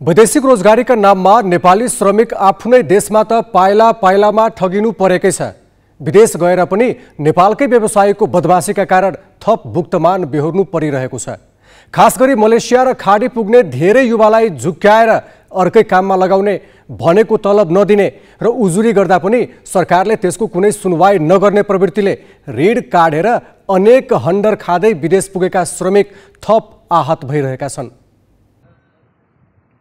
वैदेशिक रोजगारीका नाममा नेपाली श्रमिक आफ्नै देशमा त पाइला पाइलामा ठगिनु परेकै छ। विदेश गएर पनि नेपालकै व्यवसायीको बदमासीका कारण थप भुक्तमान बेहोर्नु परिरहेको छ। खास गरी मलेसिया र खाडी पुग्ने धेरै युवालाई झुक्क्याएर अर्कै काममा लगाउने भनेको तलब नदिने र उजुरी गर्दा पनि सरकारले त्यसको कुनै सुनवाई नगर्ने प्रवृत्तिले ऋण काढेर अनेक हन्डर खाँदै विदेश पुगेका श्रमिक थप आहत भइरहेका छन्।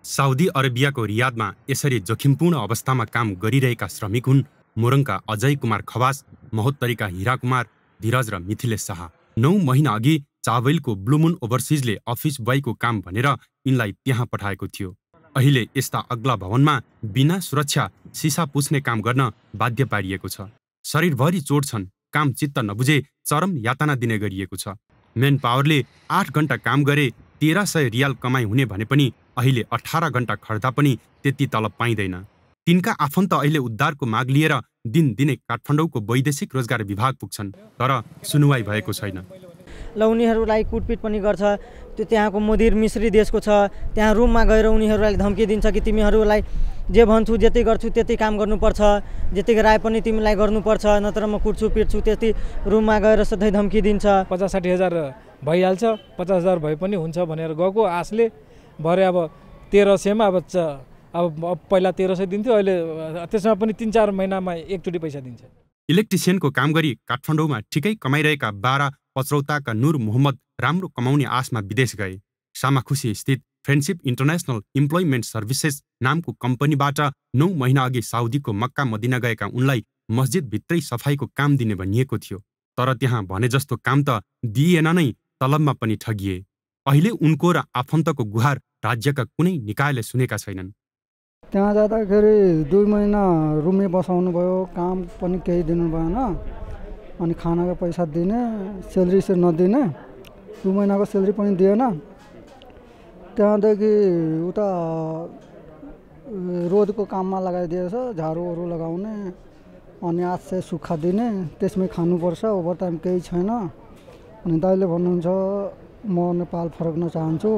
साउदी अरेबियाको रियादमा यसरी जोखिमपूर्ण अवस्थामा काम गरिरहेका श्रमिक हुन् मोरङका अजय कुमार खवास महोत्तरीका हिरा कुमार धीरज र मिथिलेश शाह। नौ महिना अघि चावलको ब्लुमुन ओभरसिजले अफिस बोयको काम भनेर यिनलाई त्यहाँ पठाएको थियो। अहिले यस्ता अग्ला भवनमा बिना सुरक्षा सिसा पुछ्ने काम गर्न बाध्य पारिएको छ। शरीरभरि चोट छन् काम चित्त नबुझे चरम यातना दिने गरिएको छ। मेन पावरले आठ घन्टा काम गरे तेह्र सय रियाल कमाइ हुने भने पनि अहिले अठार घन्टा खट्दा पनि त्यति तलब पाइँदैन। तिनका आफन्त अहिले उद्धारको माग लिएर दिनदिनै काठमाडौँको वैदेशिक रोजगार विभाग पुग्छन् तर सुनुवाई भएको छैन। ल उनीहरूलाई कुटपिट पनि गर्छ। त्यो त्यहाँको मुदिर मिश्री देशको छ। त्यहाँ रुममा गएर उनीहरूलाई धम्की दिन्छ कि तिमीहरूलाई जे भन्छु जति गर्छु त्यति काम गर्नुपर्छ। जति गराए पनि तिमीलाई गर्नुपर्छ। नत्र म कुट्छु पिट्छु त्यति रुममा गएर सधैँ धम्की दिन्छ। पचास साठी हजार भइहाल्छ। पचास हजार भए पनि हुन्छ भनेर गएको आशले भरे अब तेह्र सयमा अब अब पहिला तेह्र सय दिन्थ्यो अहिले त्यसमा पनि तिन चार महिनामा एकचोटि पैसा दिन्छ। इलेक्ट्रिसियनको काम गरी काठमाडौँमा ठिकै कमाइरहेका बाह्र पचरौताका नुर मोहम्मद राम्रो कमाउने आशमा विदेश गए। सामाखुसी स्थित फ्रेन्डसिप इन्टरनेसनल इम्प्लोइमेन्ट सर्भिसेस नामको कम्पनीबाट नौ महिना अघि साउदीको मक्का मदिना गएका उनलाई मस्जिदभित्रै सफाइको काम दिने भनिएको थियो। तर त्यहाँ भने जस्तो काम त दिइएन नै तलबमा पनि ठगिए। अहिले उनको र आफन्तको गुहार राज्यका कुनै निकायले सुनेका छैनन्। त्यहाँ जाँदाखेरि दुई महिना रुममै बसाउनु भयो काम पनि केही दिनु भएन अनि खानाको पैसा दिने सेलेरी चाहिँ नदिने दुई महिनाको सेलेरी पनि दिएन। त्यहाँदेखि उता रोडको काममा लगाइदिएछ झाडुहरू लगाउने अनि आज चाहिँ सुक्खा दिने त्यसमै खानुपर्छ ओभर टाइम केही छैन। अनि दाइले भन्नुहुन्छ म नेपाल फर्कन चाहन्छु।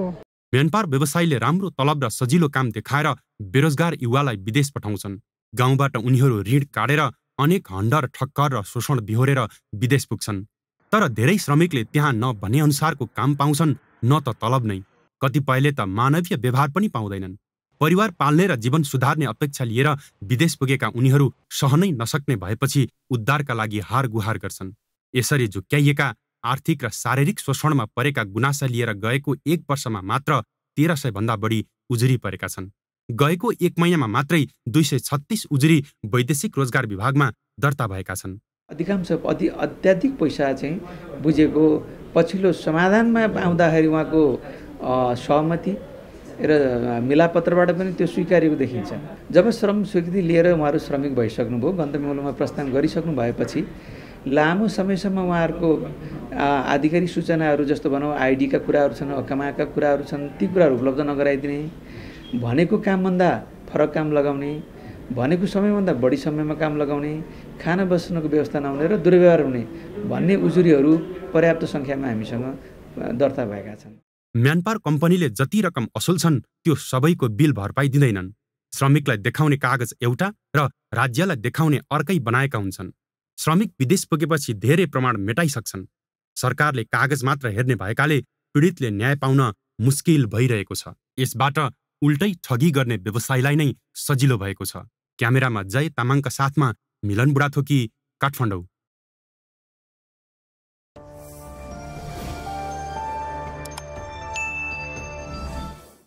म्यानपार व्यवसायीले राम्रो तलब र सजिलो काम देखाएर बेरोजगार युवालाई विदेश पठाउँछन्। गाउँबाट उनीहरू ऋण काटेर अनेक हन्डर ठक्कर र शोषण बिहोरेर विदेश पुग्छन्। तर धेरै श्रमिकले त्यहाँ न भने अनुसारको काम पाउँछन् न त तलब नै। कतिपयले त मानवीय व्यवहार पनि पाउँदैनन्। परिवार पाल्ने र जीवन सुधार्ने अपेक्षा लिएर विदेश पुगेका उनीहरू सहनै नसक्ने भएपछि उद्धारका लागि हार गुहार गर्छन्। यसरी झुक्क्याइएका आर्थिक र शारीरिक शोषणमा परेका गुनासा लिएर गएको एक वर्षमा मात्र तेह्र सय भन्दा बढी उजुरी परेका छन्। गएको एक महिनामा मात्रै दुई सय छत्तिस उजुरी वैदेशिक रोजगार विभागमा दर्ता भएका छन्। अधिकांश अति अत्याधिक पैसा चाहिँ बुझेको पछिल्लो समाधानमा आउँदाखेरि उहाँको सहमति र मिलापत्रबाट पनि त्यो स्वीकारेको देखिन्छ। जब श्रम स्वीकृति लिएर उहाँहरू श्रमिक भइसक्नुभयो गन्तव्य प्रस्थान गरिसक्नु भएपछि लामो समयसम्म उहाँहरूको आधिकारिक सूचनाहरू जस्तो भनौँ आइडीका कुराहरू छन् अकमाका कुराहरू छन् ती कुराहरू उपलब्ध नगराइदिने भनेको कामभन्दा फरक काम लगाउने भनेको समयभन्दा बढी समयमा काम लगाउने खाना बस्नको व्यवस्था नहुने र दुर्व्यवहार हुने भन्ने उजुरीहरू पर्याप्त सङ्ख्यामा हामीसँग दर्ता भएका छन्। म्यानपार कम्पनीले जति रकम असुल्छन् त्यो सबैको बिल भरपाई दिँदैनन् श्रमिकलाई देखाउने कागज एउटा र राज्यलाई देखाउने अर्कै बनाएका हुन्छन्। श्रमिक विदेश पुगेपछि धेरै प्रमाण मेटाइसक्छन्। सरकारले कागज मात्र हेर्ने भएकाले पीडितले न्याय पाउन मुस्किल भइरहेको छ। यसबाट उल्टै ठगी गर्ने व्यवसायलाई नै सजिलो भएको छ। क्यामेरामा जय तामाङका साथमा मिलन बुढाथोकी काठमाडौँ।